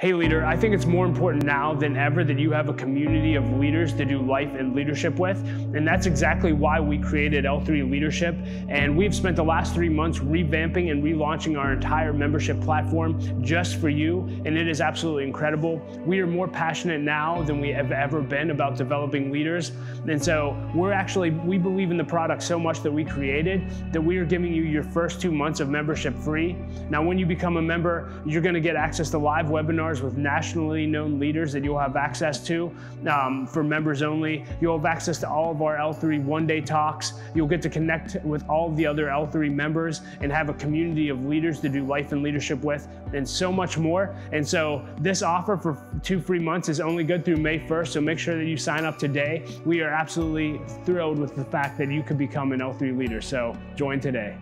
Hey, leader, I think it's more important now than ever that you have a community of leaders to do life and leadership with. And that's exactly why we created L3 Leadership. And we've spent the last three months revamping and relaunching our entire membership platform just for you. And it is absolutely incredible. We are more passionate now than we have ever been about developing leaders. And so we're actually, we believe in the product so much that we created that we are giving you your first two months of membership free. Now, when you become a member, you're going to get access to live webinars webinars with nationally known leaders that you'll have access to um, for members only. You'll have access to all of our L3 one day talks. You'll get to connect with all of the other L3 members and have a community of leaders to do life and leadership with, and so much more. And so, this offer for two free months is only good through May 1st, so make sure that you sign up today. We are absolutely thrilled with the fact that you could become an L3 leader, so join today.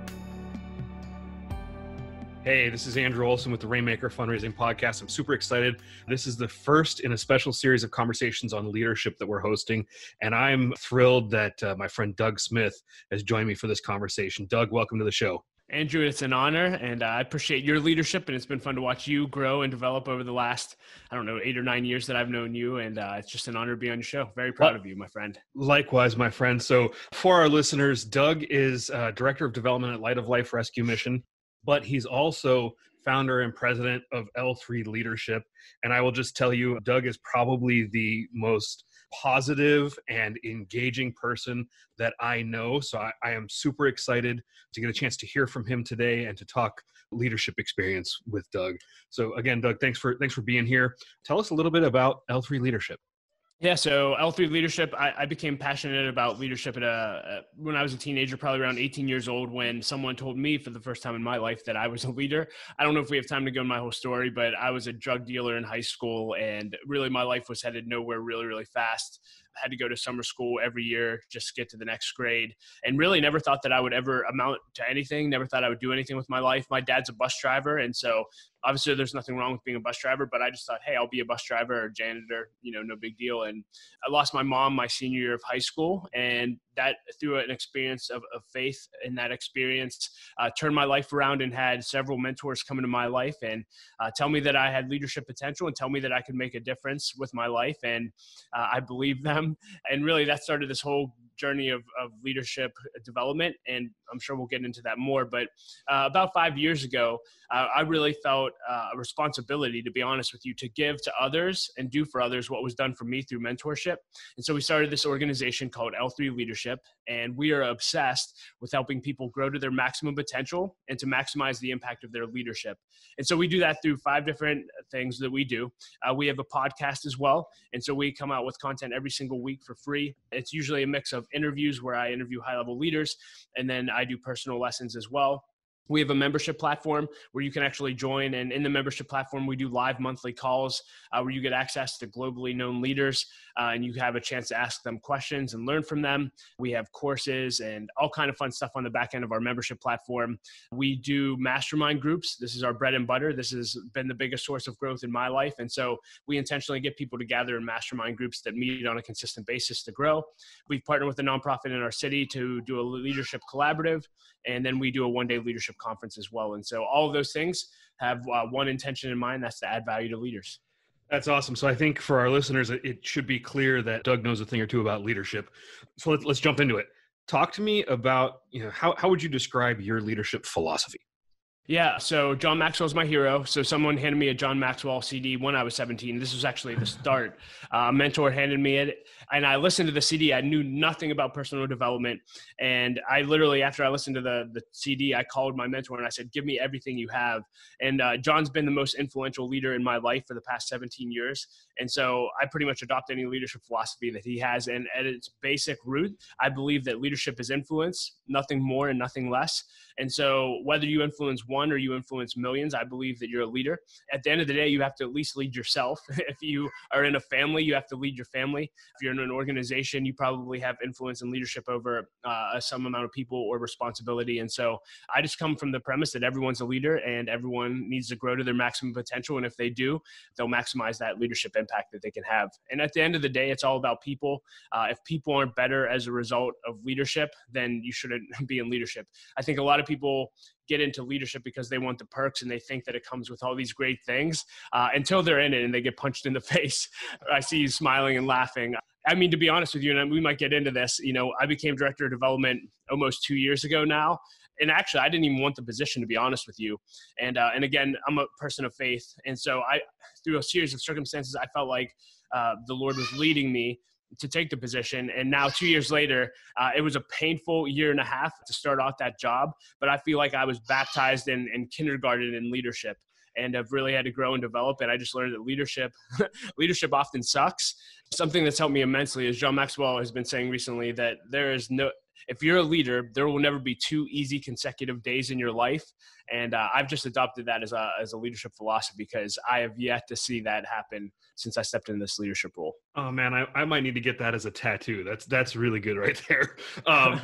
Hey, this is Andrew Olsen with the Rainmaker Fundraising Podcast. I'm super excited. This is the first in a special series of conversations on leadership that we're hosting. And I'm thrilled that uh, my friend Doug Smith has joined me for this conversation. Doug, welcome to the show. Andrew, it's an honor, and I appreciate your leadership, and it's been fun to watch you grow and develop over the last, I don't know, eight or nine years that I've known you, and uh, it's just an honor to be on your show. Very proud of you, my friend. Likewise, my friend. So, for our listeners, Doug is uh, Director of Development at Light of Life Rescue Mission but he's also founder and president of L3 Leadership. And I will just tell you, Doug is probably the most positive and engaging person that I know. So I, I, am super excited to get a chance to hear from him today and to talk leadership experience with Doug. So again, Doug, thanks for thanks for being here. Tell us a little bit about L3 Leadership. Yeah, so L3 leadership, I, I became passionate about leadership at a, when I was a teenager, probably around 18 years old, when someone told me for the first time in my life that I was a leader. I don't know if we have time to go into my whole story, but I was a drug dealer in high school, and really my life was headed nowhere really, really fast had to go to summer school every year just to get to the next grade and really never thought that I would ever amount to anything. Never thought I would do anything with my life. My dad's a bus driver. And so obviously there's nothing wrong with being a bus driver, but I just thought, hey, I'll be a bus driver or janitor, you know, no big deal. And I lost my mom my senior year of high school. And that through an experience of, of faith in that experience uh, turned my life around and had several mentors come into my life and uh, tell me that I had leadership potential and tell me that I could make a difference with my life. And uh, I believe them. And really that started this whole journey of, of leadership development. And I'm sure we'll get into that more. But uh, about five years ago, uh, I really felt uh, a responsibility, to be honest with you, to give to others and do for others what was done for me through mentorship. And so we started this organization called L3 Leadership. And we are obsessed with helping people grow to their maximum potential and to maximize the impact of their leadership. And so we do that through five different things that we do. Uh, we have a podcast as well. And so we come out with content every single week for free. It's usually a mix of interviews where I interview high level leaders, and then I do personal lessons as well we have a membership platform where you can actually join and in the membership platform we do live monthly calls uh, where you get access to globally known leaders uh, and you have a chance to ask them questions and learn from them. We have courses and all kind of fun stuff on the back end of our membership platform. We do mastermind groups. This is our bread and butter. This has been the biggest source of growth in my life and so we intentionally get people together in mastermind groups that meet on a consistent basis to grow. We've partnered with a nonprofit in our city to do a leadership collaborative and then we do a one day leadership conference as well. And so all of those things have uh, one intention in mind that's to add value to leaders. That's awesome. So I think for our listeners, it should be clear that Doug knows a thing or two about leadership. So let's, let's jump into it. Talk to me about, you know, how, how would you describe your leadership philosophy? Yeah, so John Maxwell's my hero. So someone handed me a John Maxwell CD when I was 17. This was actually the start. Uh, mentor handed me it, and I listened to the CD. I knew nothing about personal development, and I literally, after I listened to the the CD, I called my mentor and I said, "Give me everything you have." And uh, John's been the most influential leader in my life for the past 17 years, and so I pretty much adopt any leadership philosophy that he has. And at its basic root, I believe that leadership is influence, nothing more and nothing less. And so whether you influence one or you influence millions, I believe that you're a leader. At the end of the day, you have to at least lead yourself. if you are in a family, you have to lead your family. If you're in an organization, you probably have influence and leadership over uh, some amount of people or responsibility. And so I just come from the premise that everyone's a leader and everyone needs to grow to their maximum potential. And if they do, they'll maximize that leadership impact that they can have. And at the end of the day, it's all about people. Uh, if people aren't better as a result of leadership, then you shouldn't be in leadership. I think a lot of people get into leadership because they want the perks and they think that it comes with all these great things uh, until they're in it and they get punched in the face. I see you smiling and laughing. I mean, to be honest with you, and we might get into this, you know, I became director of development almost two years ago now. And actually, I didn't even want the position, to be honest with you. And uh, and again, I'm a person of faith, and so I, through a series of circumstances, I felt like uh, the Lord was leading me to take the position. And now, two years later, uh, it was a painful year and a half to start off that job. But I feel like I was baptized in, in kindergarten in leadership and I've really had to grow and develop. And I just learned that leadership, leadership often sucks. Something that's helped me immensely is John Maxwell has been saying recently that there is no, if you're a leader, there will never be two easy consecutive days in your life. And uh, I've just adopted that as a, as a leadership philosophy because I have yet to see that happen since I stepped in this leadership role. Oh man, I, I might need to get that as a tattoo. That's that's really good right there. Um,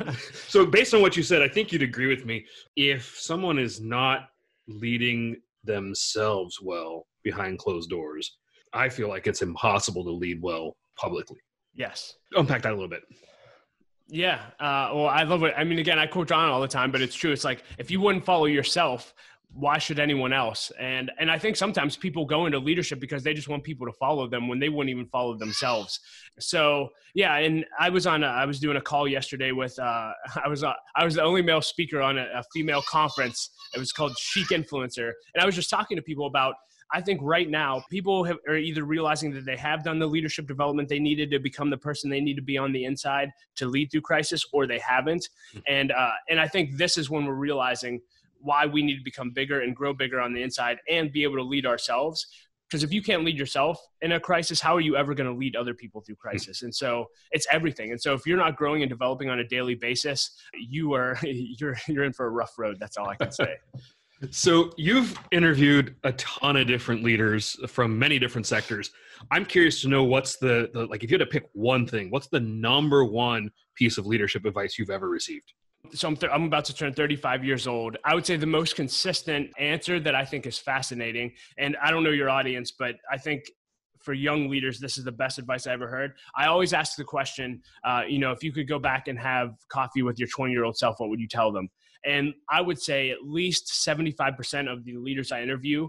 so based on what you said, I think you'd agree with me. If someone is not leading themselves well behind closed doors, I feel like it's impossible to lead well publicly. Yes. Unpack that a little bit. Yeah. Uh, well, I love it. I mean, again, I quote John all the time, but it's true. It's like if you wouldn't follow yourself, why should anyone else? And and I think sometimes people go into leadership because they just want people to follow them when they wouldn't even follow themselves. So yeah, and I was on a, I was doing a call yesterday with uh, I was uh, I was the only male speaker on a, a female conference. It was called Chic Influencer, and I was just talking to people about I think right now people have, are either realizing that they have done the leadership development they needed to become the person they need to be on the inside to lead through crisis, or they haven't. Hmm. And uh, and I think this is when we're realizing why we need to become bigger and grow bigger on the inside and be able to lead ourselves. Because if you can't lead yourself in a crisis, how are you ever going to lead other people through crisis? And so it's everything. And so if you're not growing and developing on a daily basis, you are you're you're in for a rough road. That's all I can say. So you've interviewed a ton of different leaders from many different sectors. I'm curious to know what's the, the, like if you had to pick one thing, what's the number one piece of leadership advice you've ever received? So I'm, th- I'm about to turn 35 years old. I would say the most consistent answer that I think is fascinating, and I don't know your audience, but I think for young leaders, this is the best advice I ever heard. I always ask the question, uh, you know, if you could go back and have coffee with your 20 year old self, what would you tell them? And I would say at least 75% of the leaders I interview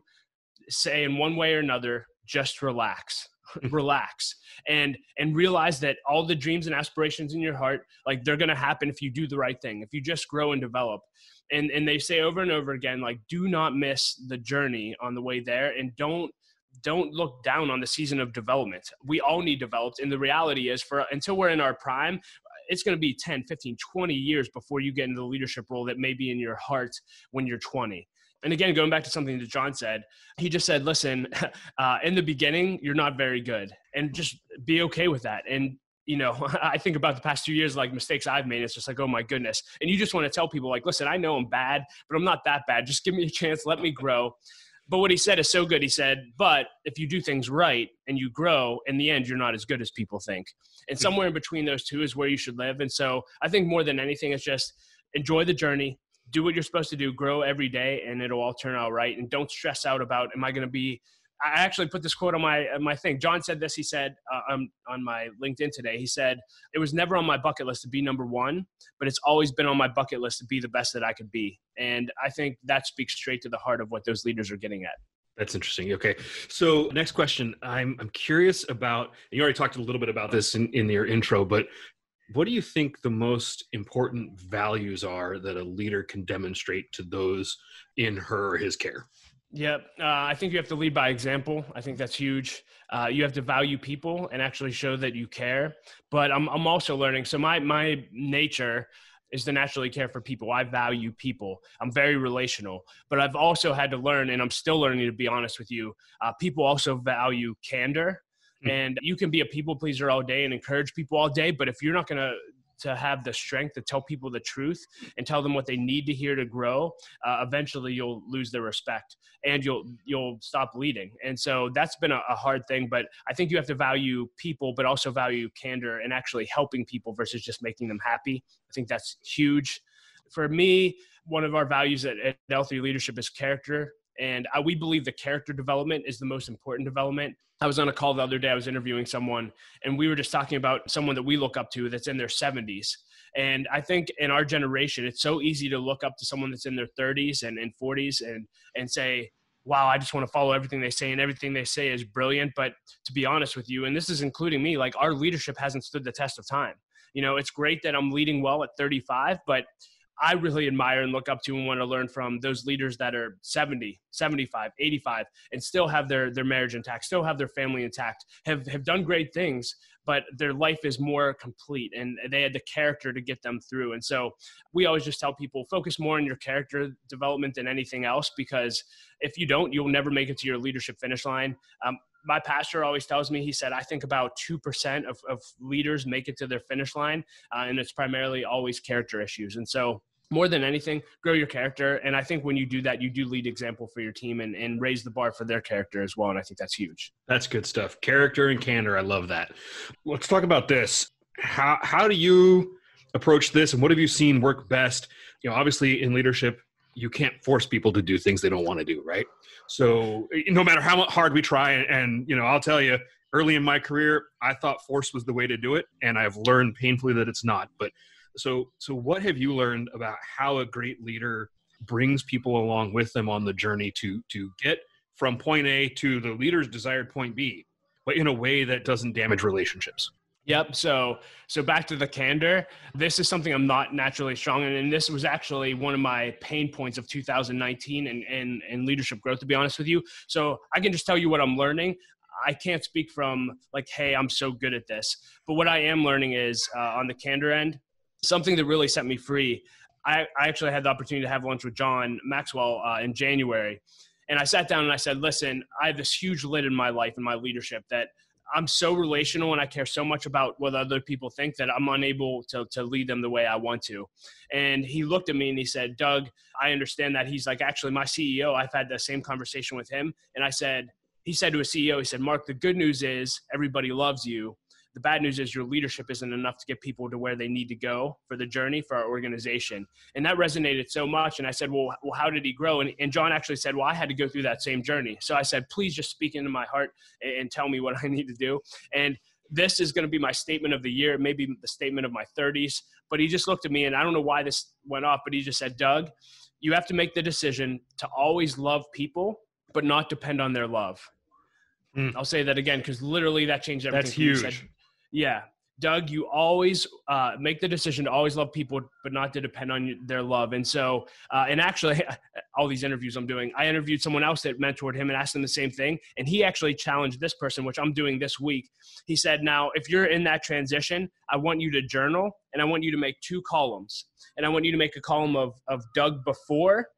say in one way or another, just relax. Hmm. relax and and realize that all the dreams and aspirations in your heart like they're going to happen if you do the right thing if you just grow and develop and and they say over and over again like do not miss the journey on the way there and don't don't look down on the season of development. We all need developed. And the reality is for until we're in our prime, it's going to be 10, 15, 20 years before you get into the leadership role that may be in your heart when you're 20. And again, going back to something that John said, he just said, listen, uh, in the beginning, you're not very good and just be okay with that. And you know, I think about the past two years, like mistakes I've made. It's just like, oh my goodness. And you just want to tell people, like, listen, I know I'm bad, but I'm not that bad. Just give me a chance. Let me grow. But what he said is so good. He said, but if you do things right and you grow, in the end, you're not as good as people think. And hmm. somewhere in between those two is where you should live. And so I think more than anything, it's just enjoy the journey, do what you're supposed to do, grow every day, and it'll all turn out right. And don't stress out about, am I going to be I actually put this quote on my my thing. John said this. He said uh, um, on my LinkedIn today. He said it was never on my bucket list to be number one, but it's always been on my bucket list to be the best that I could be. And I think that speaks straight to the heart of what those leaders are getting at. That's interesting. Okay. So next question. I'm I'm curious about you already talked a little bit about this in, in your intro, but what do you think the most important values are that a leader can demonstrate to those in her or his care? Yep. Uh, I think you have to lead by example. I think that's huge. Uh, you have to value people and actually show that you care. But I'm, I'm also learning. So my, my nature is to naturally care for people. I value people. I'm very relational, but I've also had to learn, and I'm still learning to be honest with you. Uh, people also value candor. Mm-hmm. And you can be a people pleaser all day and encourage people all day, but if you're not going to to have the strength to tell people the truth and tell them what they need to hear to grow, uh, eventually you'll lose their respect and you'll you'll stop leading. And so that's been a, a, hard thing. But I think you have to value people, but also value candor and actually helping people versus just making them happy. I think that's huge. For me, one of our values at, at L3 Leadership is character. And I, we believe the character development is the most important development. I was on a call the other day. I was interviewing someone, and we were just talking about someone that we look up to that's in their 70s. And I think in our generation, it's so easy to look up to someone that's in their 30s and, and 40s and, and say, wow, I just want to follow everything they say and everything they say is brilliant. But to be honest with you, and this is including me, like our leadership hasn't stood the test of time. You know, it's great that I'm leading well at 35, but I really admire and look up to and want to learn from those leaders that are 70, 75, 85 and still have their their marriage intact, still have their family intact, have have done great things, but their life is more complete and they had the character to get them through. And so we always just tell people focus more on your character development than anything else because if you don't, you'll never make it to your leadership finish line. Um, my pastor always tells me, he said, I think about 2% of, of leaders make it to their finish line, uh, and it's primarily always character issues. And so more than anything, grow your character. And I think when you do that, you do lead example for your team and, and raise the bar for their character as well. And I think that's huge. That's good stuff. Character and candor. I love that. Let's talk about this. How, how do you approach this and what have you seen work best? You know, obviously in leadership, you can't force people to do things they don't want to do, right? So no matter how hard we try, and, you know, I'll tell you, early in my career, I thought force was the way to do it, and I've learned painfully that it's not. But so, so what have you learned about how a great leader brings people along with them on the journey to to get from point A to the leader's desired point B, but in a way that doesn't damage relationships? Yep. So so back to the candor. This is something I'm not naturally strong in, and this was actually one of my pain points of 2019 and and, and leadership growth. To be honest with you, so I can just tell you what I'm learning. I can't speak from like, hey, I'm so good at this. But what I am learning is uh, on the candor end, something that really set me free. I, I actually had the opportunity to have lunch with John Maxwell uh, in January. And I sat down and I said, listen, I have this huge lid in my life and my leadership that I'm so relational and I care so much about what other people think that I'm unable to, to lead them the way I want to. And he looked at me and he said, Doug, I understand that. He's like, actually, my CEO, I've had the same conversation with him. And I said, he said to a CEO, he said, Mark, the good news is everybody loves you the bad news is your leadership isn't enough to get people to where they need to go for the journey for our organization. And that resonated so much. And I said, well, well how did he grow? And, and John actually said, well, I had to go through that same journey. So I said, please just speak into my heart and, and tell me what I need to do. And this is going to be my statement of the year, maybe the statement of my 30s. But he just looked at me, and I don't know why this went off, but he just said, Doug, you have to make the decision to always love people, but not depend on their love. Mm. I'll say that again because literally that changed everything. That's huge. Yeah. Doug, you always uh, make the decision to always love people, but not to depend on their love. And so, uh, and actually, all these interviews I'm doing, I interviewed someone else that mentored him and asked him the same thing. And he actually challenged this person, which I'm doing this week. He said, Now, if you're in that transition, I want you to journal and I want you to make two columns. And I want you to make a column of, of Doug before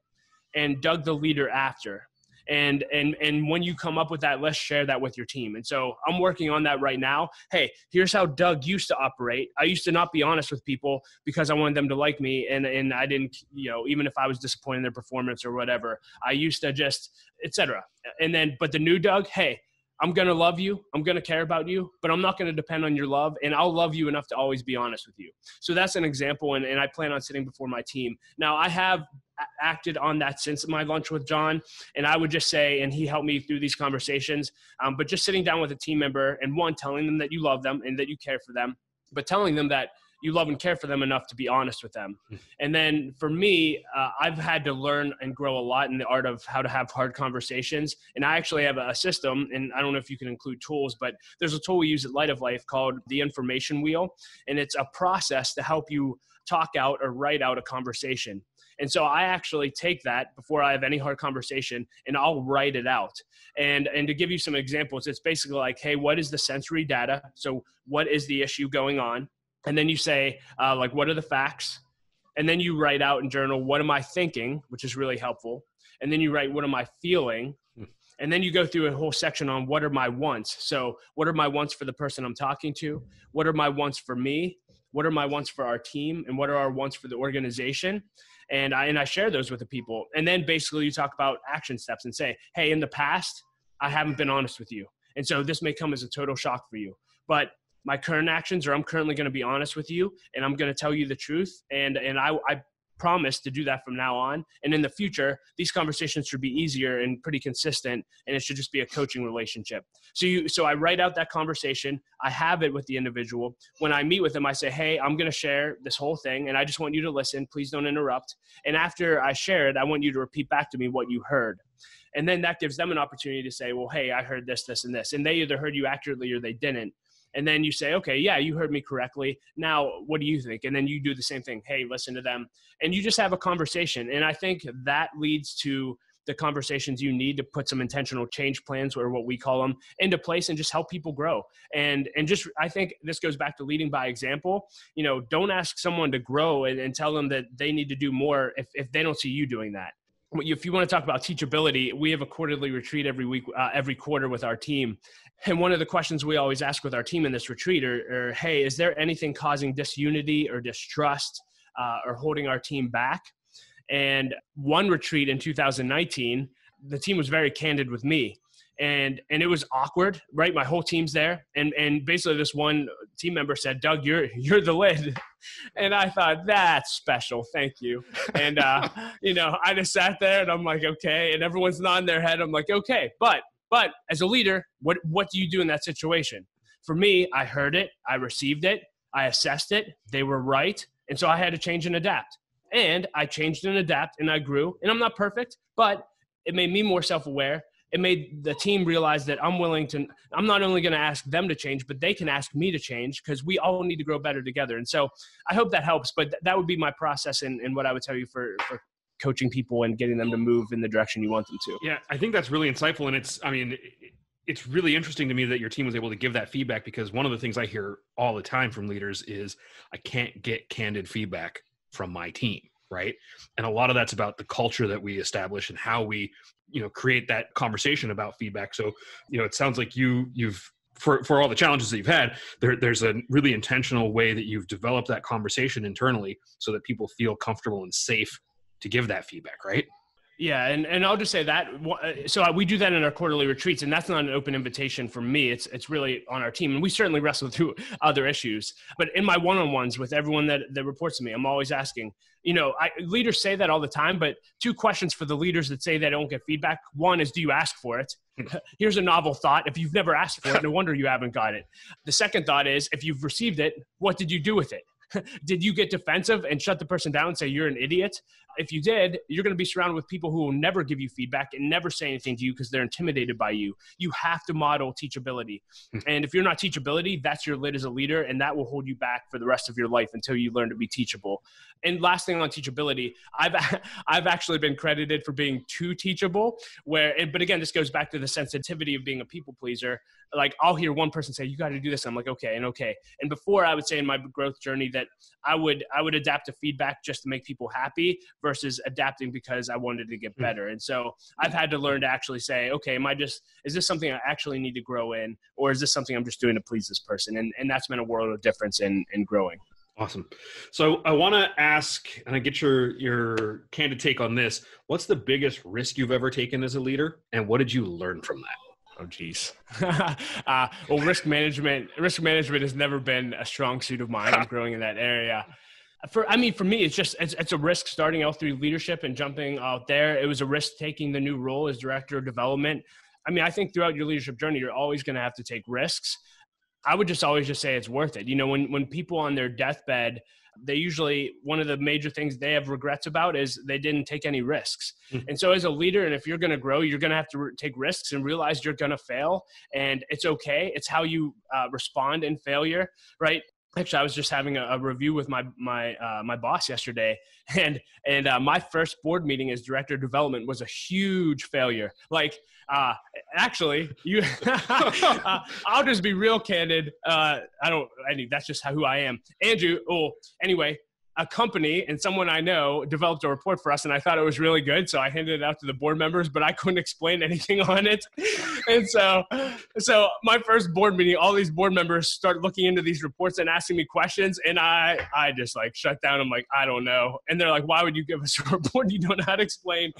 and Doug the leader after and and and when you come up with that let's share that with your team. And so i'm working on that right now. Hey here's how doug used to operate. I used to not be honest with people because i wanted them to like me and and i didn't you know even if i was disappointed in their performance or whatever i used to just etc and then but the new doug hey I'm going to love you. I'm going to care about you, but I'm not going to depend on your love. And I'll love you enough to always be honest with you. So that's an example. And, and I plan on sitting before my team. Now, I have acted on that since my lunch with John. And I would just say, and he helped me through these conversations, um, but just sitting down with a team member and one, telling them that you love them and that you care for them, but telling them that you love and care for them enough to be honest with them. Hmm. And then for me, uh, I've had to learn and grow a lot in the art of how to have hard conversations. And I actually have a system, and I don't know if you can include tools, but there's a tool we use at Light of Life called the information wheel. And it's a process to help you talk out or write out a conversation. And so I actually take that before I have any hard conversation and I'll write it out. And and to give you some examples, it's basically like, hey, what is the sensory data? So what is the issue going on? And then you say uh, like what are the facts? And then you write out in journal what am i thinking? Which is really helpful. And then you write what am i feeling? Hmm. and then you go through a whole section on what are my wants? So what are my wants for the person i'm talking to? What are my wants for me? What are my wants for our team? And what are our wants for the organization? And i and i share those with the people. And then basically you talk about action steps and say hey in the past i haven't been honest with you. And so this may come as a total shock for you. But my current actions or i'm currently going to be honest with you and i'm going to tell you the truth and and i i promise to do that from now on. And in the future, these conversations should be easier and pretty consistent, and it should just be a coaching relationship. So you, so I write out that conversation. I have it with the individual. When I meet with them, I say, "Hey, I'm going to share this whole thing, and I just want you to listen. Please don't interrupt." And after I share it, I want you to repeat back to me what you heard. And then that gives them an opportunity to say, well, hey, I heard this, this, and this. And they either heard you accurately or they didn't and then you say okay yeah you heard me correctly. Now what do you think? And then you do the same thing. Hey listen to them. And you just have a conversation. And i think that leads to the conversations you need to put some intentional change plans or what we call them into place and just help people grow. And and just i think this goes back to leading by example. You know don't ask someone to grow and, and tell them that they need to do more if, if they don't see you doing that if you want to talk about teachability, we have a quarterly retreat every week, uh, every quarter with our team. And one of the questions we always ask with our team in this retreat are, are hey, is there anything causing disunity or distrust uh, or holding our team back? And one retreat in 2019, the team was very candid with me and and it was awkward right? My whole team's there. And and basically this one team member said doug you're you're the lid. And i thought that's special. Thank you. And uh you know i just sat there and i'm like okay. And everyone's nodding their head. I'm like okay. But but as a leader what what do you do in that situation? For me i heard it. I received it. I assessed it. They were right. And so i had to change and adapt. And i changed and adapt and i grew. And i'm not perfect but it made me more self-aware it made the team realize that I'm willing to, I'm not only going to ask them to change, but they can ask me to change because we all need to grow better together. And so I hope that helps. But th- that would be my process and, and what I would tell you for, for coaching people and getting them to move in the direction you want them to. Yeah, I think that's really insightful. And it's, I mean, it's really interesting to me that your team was able to give that feedback because one of the things I hear all the time from leaders is I can't get candid feedback from my team right and a lot of that's about the culture that we establish and how we you know create that conversation about feedback. So you know it sounds like you you've for, for all the challenges that you've had there, there's a really intentional way that you've developed that conversation internally so that people feel comfortable and safe to give that feedback right yeah, and, and I'll just say that. Uh, so we do that in our quarterly retreats, and that's not an open invitation for me. It's it's really on our team, and we certainly wrestle through other issues. But in my one-on-ones with everyone that that reports to me, I'm always asking. You know, I, leaders say that all the time, but two questions for the leaders that say they don't get feedback. One is, do you ask for it? Here's a novel thought. If you've never asked for it, no wonder you haven't got it. The second thought is, if you've received it, what did you do with it? did you get defensive and shut the person down and say you're an idiot? If you did, you're going to be surrounded with people who will never give you feedback and never say anything to you because they're intimidated by you. You have to model teachability. Hmm. and if you're not teachability, that's your lid as a leader, and that will hold you back for the rest of your life until you learn to be teachable. And last thing on teachability, I've I've actually been credited for being too teachable. Where, but again, this goes back to the sensitivity of being a people pleaser. Like I'll hear one person say, "You got to do this." I'm like, "Okay," and okay. And before, I would say in my growth journey that I would I would adapt to feedback just to make people happy versus adapting because I wanted to get hmm. better. And so I've had to learn to actually say, okay, am I just, is this something I actually need to grow in? Or is this something I'm just doing to please this person? And, and that's been a world of difference in, in growing. Awesome. So I want to ask, and I get your your candid take on this. What's the biggest risk you've ever taken as a leader, and what did you learn from that? Oh, geez. uh, well, risk management. Risk management has never been a strong suit of mine. I'm growing in that area for I mean, for me, it's just it's, it's a risk starting L3 leadership and jumping out there. It was a risk taking the new role as director of development. I mean, I think throughout your leadership journey, you're always going to have to take risks. I would just always just say it's worth it. You know, when when people on their deathbed, they usually one of the major things they have regrets about is they didn't take any risks. Mm-hmm. And so, as a leader, and if you're going to grow, you're going to have to take risks and realize you're going to fail, and it's okay. It's how you uh, respond in failure, right? Actually i was just having a, a review with my my uh, my boss yesterday and and uh, my first board meeting as director of development was a huge failure. Like uh, actually you uh, i'll just be real candid uh, i don't i mean that's just who i am. Andrew oh anyway a company and someone I know developed a report for us, and I thought it was really good. So I handed it out to the board members, but I couldn't explain anything on it. and so, so my first board meeting, all these board members start looking into these reports and asking me questions, and I, I just like shut down. I'm like, I don't know, and they're like, Why would you give us a report you don't know how to explain?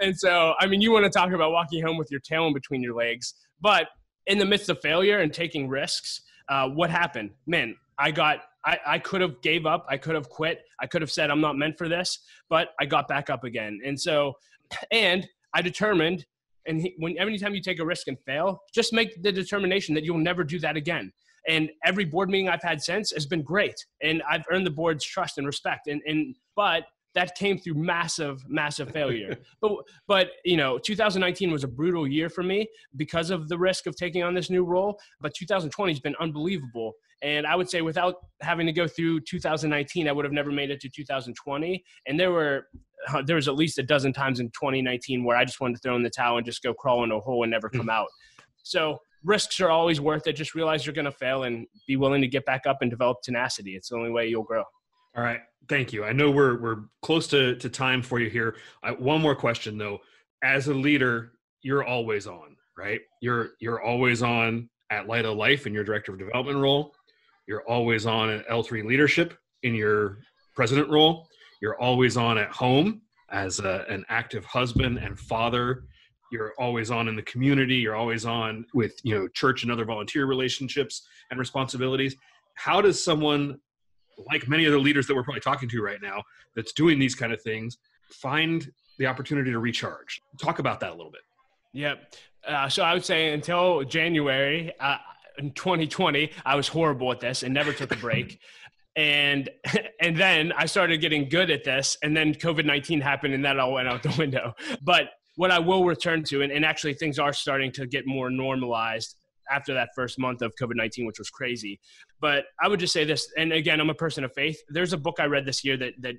And so, I mean, you want to talk about walking home with your tail in between your legs, but in the midst of failure and taking risks, uh, what happened? Man, I got I, I could have gave up. I could have quit. I could have said I'm not meant for this, but I got back up again. And so, and I determined. And he, when every time you take a risk and fail, just make the determination that you'll never do that again. And every board meeting I've had since has been great, and I've earned the board's trust and respect. And and but that came through massive massive failure. But but you know 2019 was a brutal year for me because of the risk of taking on this new role but 2020 has been unbelievable. And i would say without having to go through 2019 i would have never made it to 2020 and there were there was at least a dozen times in 2019 where i just wanted to throw in the towel and just go crawl in a hole and never come out. So risks are always worth it. Just realize you're going to fail and be willing to get back up and develop tenacity. It's the only way you'll grow all right. Thank you. I know we're we're close to, to time for you here. I, one more question though. As a leader, you're always on, right? You're you're always on at Light of Life in your director of development role. You're always on at L3 leadership in your president role. You're always on at home as a, an active husband and father. You're always on in the community. You're always on with you know church and other volunteer relationships and responsibilities. How does someone like many other leaders that we're probably talking to right now that's doing these kind of things find the opportunity to recharge. Talk about that a little bit. Yep. Uh, so i would say until january uh, in 2020 i was horrible at this and never took a break. And and then i started getting good at this and then covid-19 happened and that all went out the window. But what i will return to and, and actually things are starting to get more normalized after that first month of COVID 19, which was crazy. But I would just say this, and again, I'm a person of faith. There's a book I read this year that, that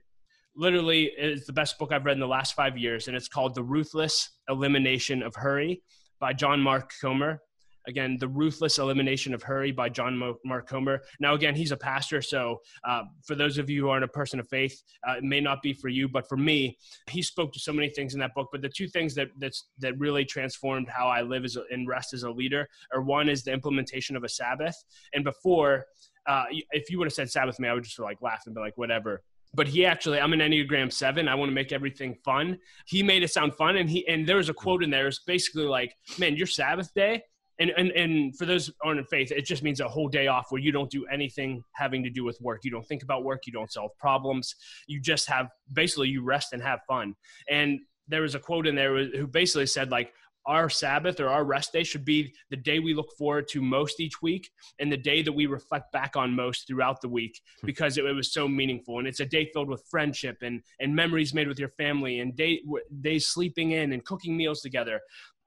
literally is the best book I've read in the last five years, and it's called The Ruthless Elimination of Hurry by John Mark Comer. Again, The Ruthless Elimination of Hurry by John Mark Comer. Now, again, he's a pastor, so uh, for those of you who aren't a person of faith, uh, it may not be for you, but for me, he spoke to so many things in that book. But the two things that that's, that really transformed how I live as a, and rest as a leader are one is the implementation of a Sabbath, and before, uh, if you would have said Sabbath me, I would just like laugh and be like, whatever but he actually i'm an enneagram 7 i want to make everything fun he made it sound fun and he and there was a quote in there it's basically like man your sabbath day and, and and for those aren't in faith, it just means a whole day off where you don't do anything having to do with work. You don't think about work. You don't solve problems. You just have basically you rest and have fun. And there was a quote in there who basically said like our Sabbath or our rest day should be the day we look forward to most each week and the day that we reflect back on most throughout the week hmm. because it, it was so meaningful. And it's a day filled with friendship and, and memories made with your family and day, days sleeping in and cooking meals together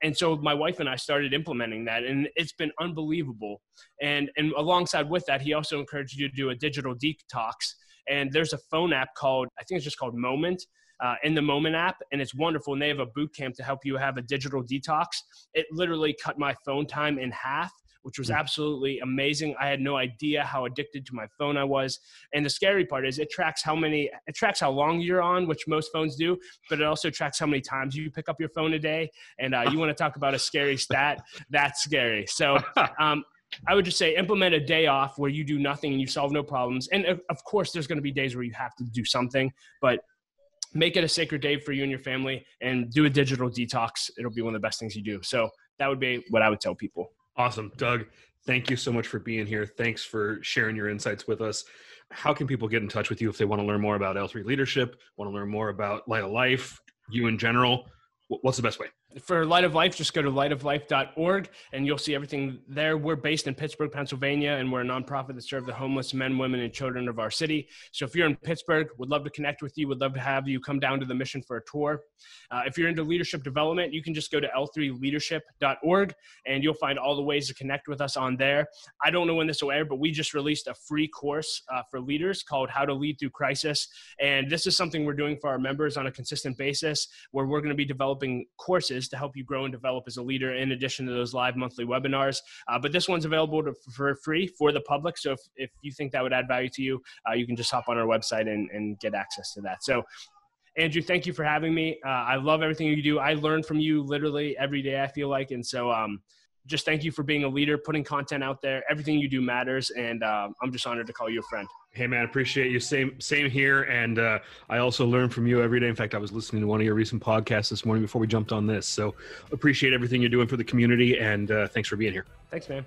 and so my wife and I started implementing that, and it's been unbelievable. And and alongside with that, he also encouraged you to do a digital detox. And there's a phone app called I think it's just called Moment. Uh, in the Moment app, and it's wonderful. And they have a boot camp to help you have a digital detox. It literally cut my phone time in half which was absolutely amazing. I had no idea how addicted to my phone I was. And the scary part is it tracks how many, it tracks how long you're on, which most phones do, but it also tracks how many times you pick up your phone a day. And uh, you want to talk about a scary stat? That's scary. So, um, I would just say implement a day off where you do nothing and you solve no problems. And of course, there's going to be days where you have to do something, but make it a sacred day for you and your family and do a digital detox. It'll be one of the best things you do. So that would be what I would tell people. Awesome. Doug, thank you so much for being here. Thanks for sharing your insights with us. How can people get in touch with you if they want to learn more about L3 leadership, want to learn more about Light of Life, you in general? What's the best way? For Light of Life, just go to lightoflife.org and you'll see everything there. We're based in Pittsburgh, Pennsylvania, and we're a nonprofit that serves the homeless men, women, and children of our city. So if you're in Pittsburgh, would love to connect with you. Would love to have you come down to the mission for a tour. Uh, if you're into leadership development, you can just go to l3leadership.org and you'll find all the ways to connect with us on there. I don't know when this will air, but we just released a free course uh, for leaders called How to Lead Through Crisis. And this is something we're doing for our members on a consistent basis where we're going to be developing courses to help you grow and develop as a leader in addition to those live monthly webinars. Uh, but this one's available to, for free for the public. So if, if you think that would add value to you, uh, you can just hop on our website and, and get access to that. So Andrew, thank you for having me. Uh, I love everything you do. I learn from you literally every day, I feel like. And so, um, just thank you for being a leader, putting content out there. Everything you do matters, and uh, I'm just honored to call you a friend. Hey man, appreciate you. Same same here, and uh, I also learn from you every day. In fact, I was listening to one of your recent podcasts this morning before we jumped on this. So appreciate everything you're doing for the community, and uh, thanks for being here. Thanks, man.